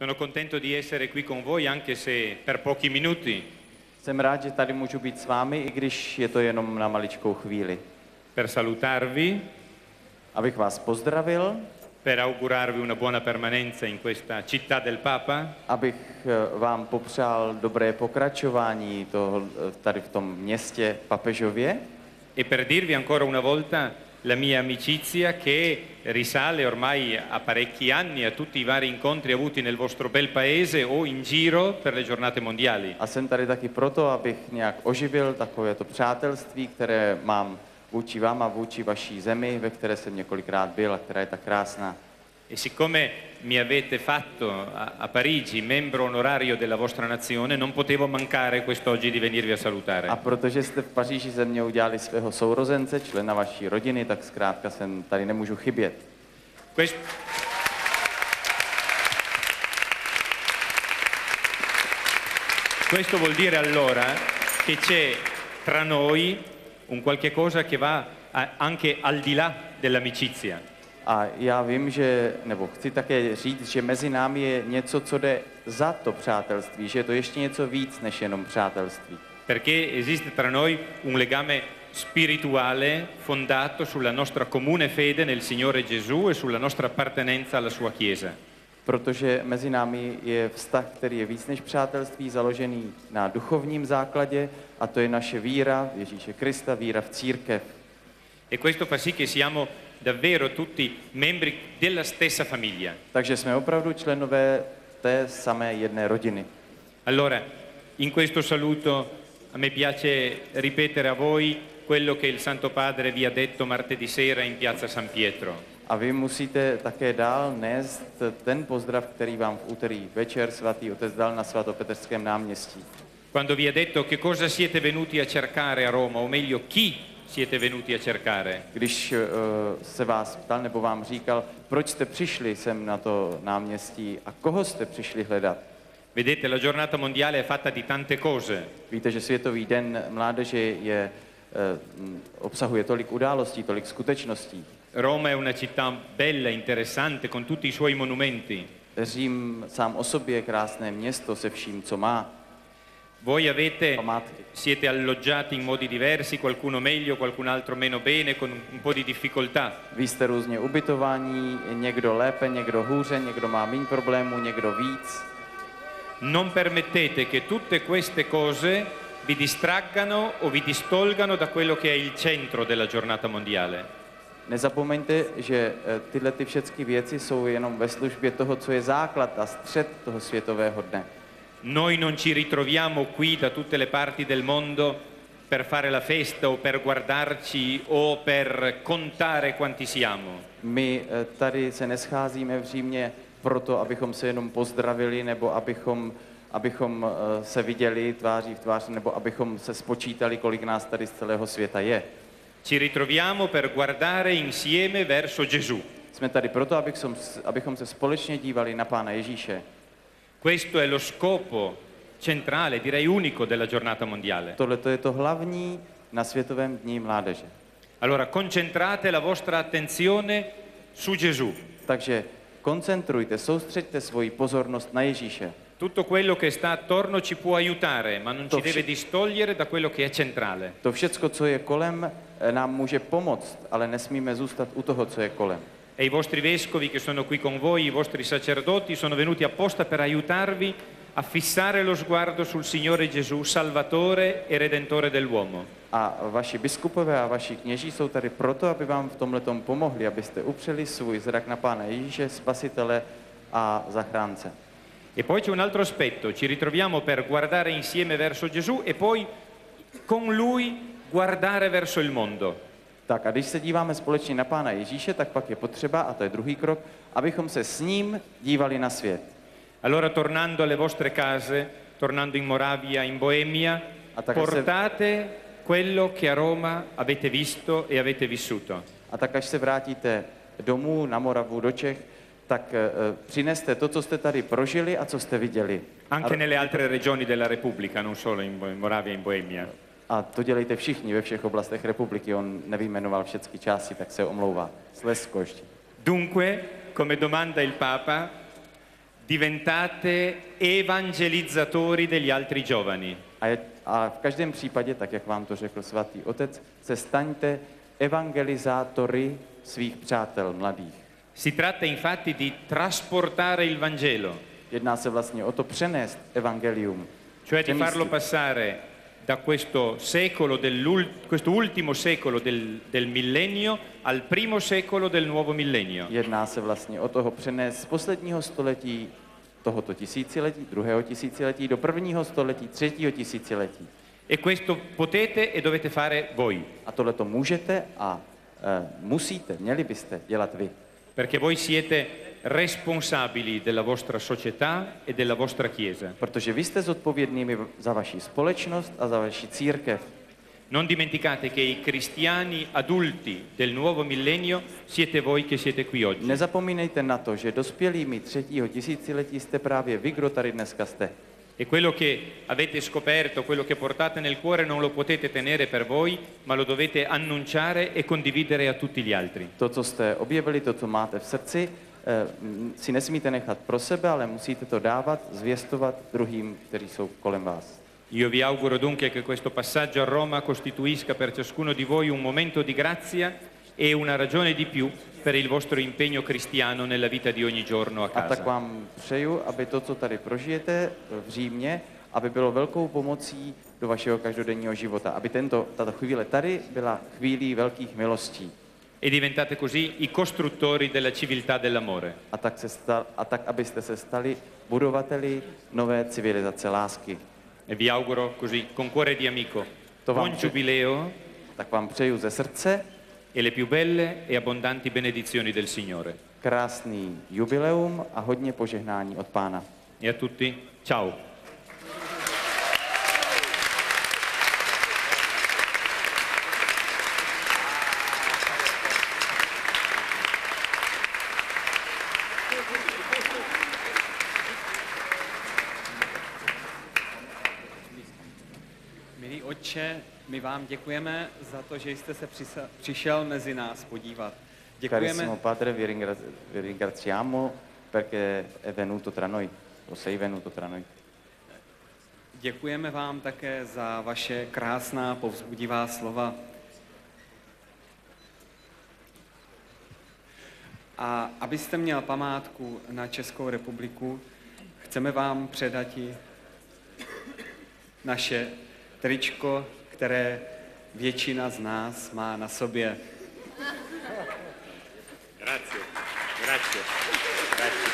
Sono contento di essere qui con voi anche se per pochi minuti. Jsem rád, že tady můžu být s vámi, i když je to jenom na maličkou chvíli. per salutarvi, Abych vás pozdravil, per augurarvi una buona permanenza in questa città del Papa. Abych eh, vám popřál dobré pokračování toho, eh, tady v tom městě Papežově. E per dirvi ancora una volta la mia amicizia che risale ormai a parecchi anni a tutti i vari incontri avuti nel vostro bel paese o in giro per le giornate mondiali. a jsem tady taky proto, abych nějak oživil takovéto přátelství, které mám vůči vám a vůči vaší zemi, ve které jsem několikrát byl a která je tak krásná. E siccome mi avete fatto a, a Parigi membro onorario della vostra nazione, non potevo mancare quest'oggi di venirvi a salutare. A protože jste v Paříži ze mě udělali svého sourozence, člena vaší rodiny, tak zkrátka jsem tady nemůžu chybět. Quest- Questo vuol dire allora che c'è tra noi un qualche cosa che va a- anche al di là dell'amicizia. A já vím, že, nebo chci také říct, že mezi námi je něco, co jde za to přátelství, že je to ještě něco víc než jenom přátelství. perché esiste tra noi un legame spirituale fondato sulla nostra comune fede nel Signore Gesù e sulla nostra appartenenza alla sua Chiesa. Protože mezi námi je vztah, který je víc než přátelství, založený na duchovním základě, a to je naše víra v Ježíše Krista, víra v církev. E questo fa sì che siamo davvero tutti membri della stessa famiglia. Takže jsme opravdu členové té samé jedné rodiny. Allora, in questo saluto a me piace ripetere a voi quello che il Santo Padre vi ha detto martedì sera in piazza San Pietro. A vy musíte také dál nést ten pozdrav, který vám v úterý večer svatý otec dal na svatopetrském náměstí. Quando vi ha detto che cosa siete venuti a cercare a Roma, o meglio chi siete venuti a cercare. Když uh, se vás ptal nebo vám říkal, proč jste přišli sem na to náměstí a koho jste přišli hledat. Vedete, la giornata mondiale è fatta di tante cose. Víte, že Světový den mládeže je, uh, obsahuje tolik událostí, tolik skutečností. Roma è una città bella, interessante, con tutti i suoi monumenti. Řím sám o sobě je krásné město se vším, co má. Voi avete, siete alloggiati in modi diversi, qualcuno meglio, qualcun altro meno bene, con un, un po' di difficoltà. Vy jste různě ubytovaní, někdo lépe, někdo hůře, někdo má méně problémů, někdo víc. Non permettete che tutte queste cose vi distraggano o vi distolgano da quello che è il centro della giornata mondiale. Nezapomeňte, že eh, tyhle ty všechny věci jsou jenom ve službě toho, co je základ a střed toho světového dne. Noi non ci ritroviamo qui da tutte le parti del mondo per fare la festa o per guardarci o per contare quanti siamo. My eh, tady se nescházíme v Římě proto, abychom se jenom pozdravili, nebo abychom, abychom eh, se viděli tváří v tvář, nebo abychom se spočítali, kolik nás tady z celého světa je. Ci ritroviamo per guardare insieme verso Gesù. Jsme tady proto, abychom, abychom se společně dívali na Pána Ježíše. Questo è lo scopo centrale, direi unico, della giornata mondiale. Tohle je to hlavní na Světovém dní mládeže. Allora concentrate la vostra attenzione su Gesù. Takže koncentrujte, soustřeďte svoji pozornost na Ježíše. Tutto quello che sta attorno ci può aiutare, ma non ci To deve vše- distogliere da quello che è centrale. To všecko, co je kolem, eh, nám může pomoct, ale nesmíme zůstat u toho, co je kolem. E i vostri vescovi che sono qui con voi, i vostri sacerdoti, sono venuti apposta per aiutarvi a fissare lo sguardo sul Signore Gesù, Salvatore e Redentore dell'uomo. A vaši biskupové a vaši kněží jsou tady proto, aby vám v tomhle pomohli, abyste upřeli svůj zrak na Pána Ježíše, Spasitele a Zachránce. E poi c'è un altro aspetto, ci ritroviamo per guardare insieme verso Gesù e poi con Lui guardare verso il mondo. Tak a když se díváme společně na Pána Ježíše, tak pak je potřeba, a to je druhý krok, abychom se s ním dívali na svět. Allora tornando alle vostre case, tornando in Moravia, in Boemia, A tak se- portate quello che a Roma avete visto e avete vissuto. A tak až se vrátíte domů na Moravu, do Čech, tak eh, přineste to, co jste tady prožili a co jste viděli. Anche A, nelle altre regioni della Repubblica, non solo in Moravia e in Boemia. A to dělejte všichni ve všech oblastech republiky. On nevyjmenoval všechny části, tak se omlouvá. Slezsko ještě. Dunque, come domanda il Papa, diventate evangelizzatori degli altri giovani. A, je, a v každém případě, tak jak vám to řekl svatý otec, se staňte evangelizátory svých přátel mladých. Si tratta infatti di trasportare il Vangelo, Jedná se vlastně o to přenést evangelium. cioè di farlo passare da questo secolo, questo ultimo secolo del, del millennio al primo secolo del nuovo millennio. Jedná se vlastně o toho přenést z posledního století tohoto tisíciletí, druhého tisíciletí, do prvního století, třetího tisíciletí. E questo potete e dovete fare voi, A tohle to můžete a e, musíte, měli byste dělat vy. perché voi siete responsabili della vostra società e della vostra Chiesa. Protože vy jste zodpovědnými za vaši společnost a za vaši církev. Non dimenticate che i cristiani adulti del nuovo millennio siete voi che siete qui oggi. Nezapomínejte na to, že dospělými třetího tisíciletí jste právě vy, kdo tady dneska jste. E quello che avete scoperto, quello che portate nel cuore non lo potete tenere per voi, ma lo dovete annunciare e condividere a tutti gli altri. To, co jste objevili, to, co máte v srdci, si nesmíte nechat pro sebe, ale musíte to dávat, zvěstovat druhým, kteří jsou kolem vás. Io vi auguro dunque che questo passaggio a Roma costituisca per ciascuno di voi un momento di grazia e una ragione di più per il vostro impegno cristiano nella vita di ogni giorno a A tak casa. vám přeju, aby to, co tady prožijete v Římě, aby bylo velkou pomocí do vašeho každodenního života. Aby tento, tato chvíle tady byla chvílí velkých milostí. E diventate così i costruttori della civiltà dell'amore. A tak, se sta, a tak abyste se stali budovateli nové civilizace lásky. E vi auguro così, con cuore di amico, To buon giubileo Tak vám přeju ze srdce e le più belle e abbondanti benedizioni del Signore. krásný jubileum a hodně požehnání od Pána. E a tutti, ciao. Otče, my vám děkujeme za to, že jste se přišel mezi nás podívat. Děkujeme, Carissimo Padre, vi, ringra- vi ringraziamo perché è venuto tra noi, o sei venuto tra noi. děkujeme vám také za vaše krásná povzbudivá slova. A abyste měl památku na Českou republiku, chceme vám předat i naše tričko, které většina z nás má na sobě. Grazie, grazie, grazie.